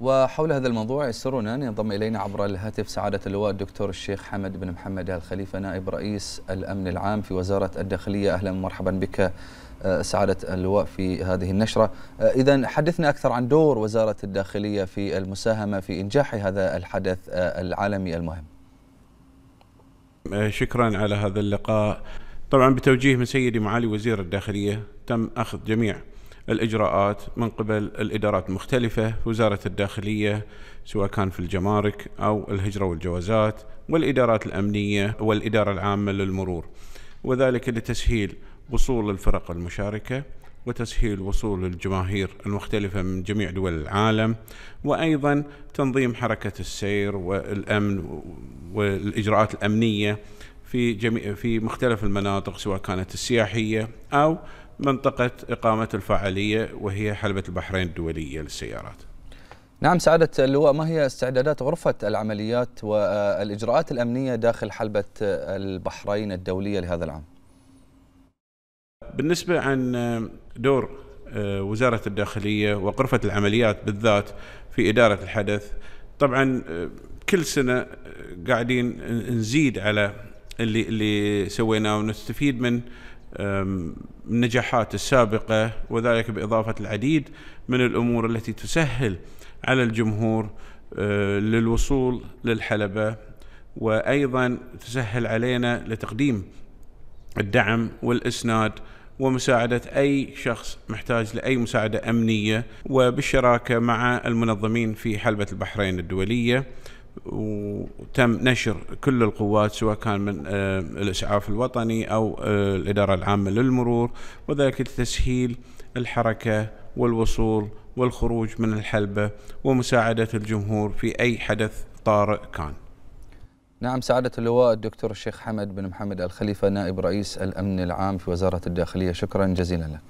وحول هذا الموضوع يسرنا أن ينضم إلينا عبر الهاتف سعادة اللواء الدكتور الشيخ حمد بن محمد الخليفة نائب رئيس الأمن العام في وزارة الداخلية. أهلا ومرحبا بك آه، سعادة اللواء في هذه النشرة. آه، إذا حدثنا أكثر عن دور وزارة الداخلية في المساهمة في إنجاح هذا الحدث آه، العالمي المهم. شكرا على هذا اللقاء. طبعا بتوجيه من سيدي معالي وزير الداخلية تم أخذ جميع الإجراءات من قبل الإدارات المختلفة وزارة الداخلية سواء كان في الجمارك أو الهجرة والجوازات والإدارات الأمنية والإدارة العامة للمرور. وذلك لتسهيل وصول الفرق المشاركة وتسهيل وصول الجماهير المختلفة من جميع دول العالم وأيضا تنظيم حركة السير والأمن والإجراءات الأمنية في جميع في مختلف المناطق سواء كانت السياحية أو منطقة إقامة الفعالية وهي حلبة البحرين الدولية للسيارات. نعم سعادة اللواء ما هي استعدادات غرفة العمليات والإجراءات الأمنية داخل حلبة البحرين الدولية لهذا العام؟ بالنسبة عن دور وزارة الداخلية وغرفة العمليات بالذات في إدارة الحدث طبعا كل سنة قاعدين نزيد على اللي اللي سويناه ونستفيد من النجاحات السابقة وذلك بإضافة العديد من الأمور التي تسهل على الجمهور آه، للوصول للحلبة وأيضا تسهل علينا لتقديم الدعم والإسناد ومساعدة أي شخص محتاج لأي مساعدة أمنية وبالشراكة مع المنظمين في حلبة البحرين الدولية. وتم نشر كل القوات سواء كان من آه، الإسعاف الوطني أو آه، الإدارة العامة للمرور وذلك لتسهيل الحركة والوصول والخروج من الحلبة ومساعدة الجمهور في أي حدث طارئ كان. نعم سعادة اللواء الدكتور الشيخ حمد بن محمد الخليفة نائب رئيس الأمن العام في وزارة الداخلية. شكرا جزيلا لك.